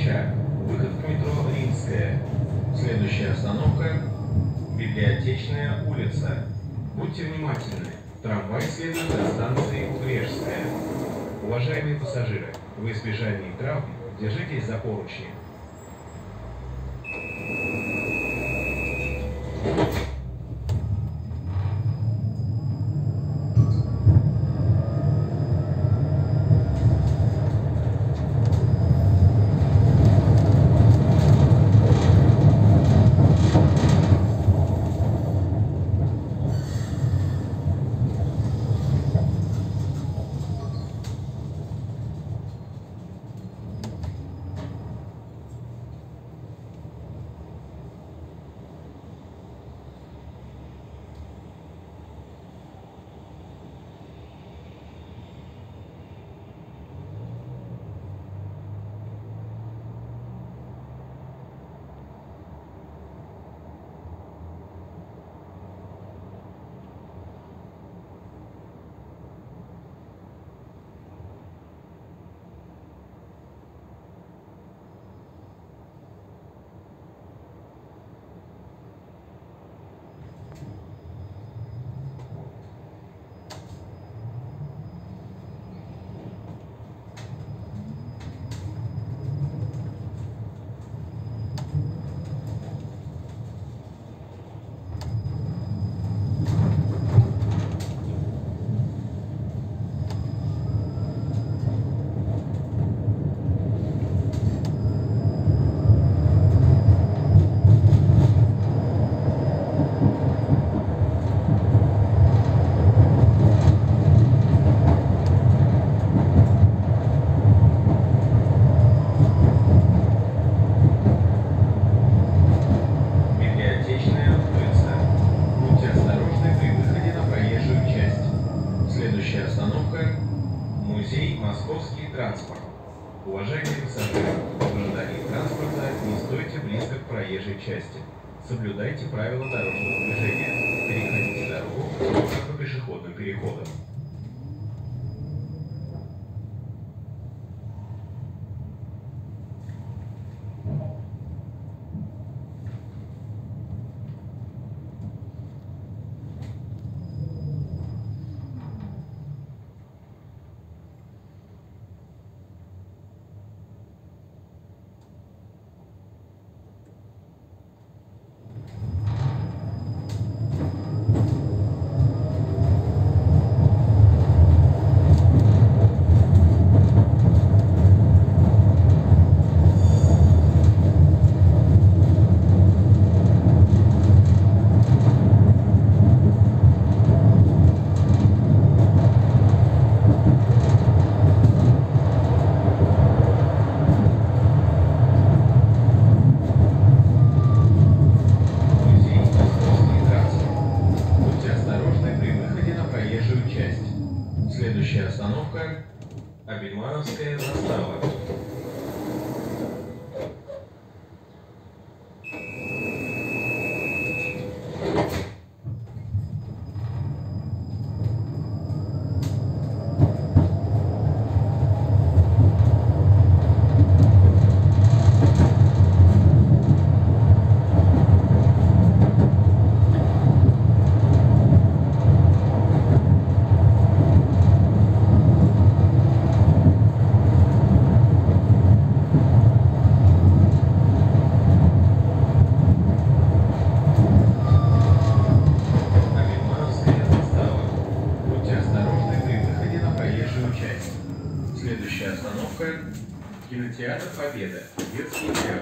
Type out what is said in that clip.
Ильича, выход к метро Римская. Следующая остановка – Библиотечная улица. Будьте внимательны, трамвай следует до станции Угрешская. Уважаемые пассажиры, в избежании травм держитесь за поручни. Транспорт». Уважаемые пассажиры, в ожидании транспорта не стойте близко к проезжей части. Соблюдайте правила дорожного движения. Следующая остановка – Абельмановская застава. Кинотеатр Победа, детский театр.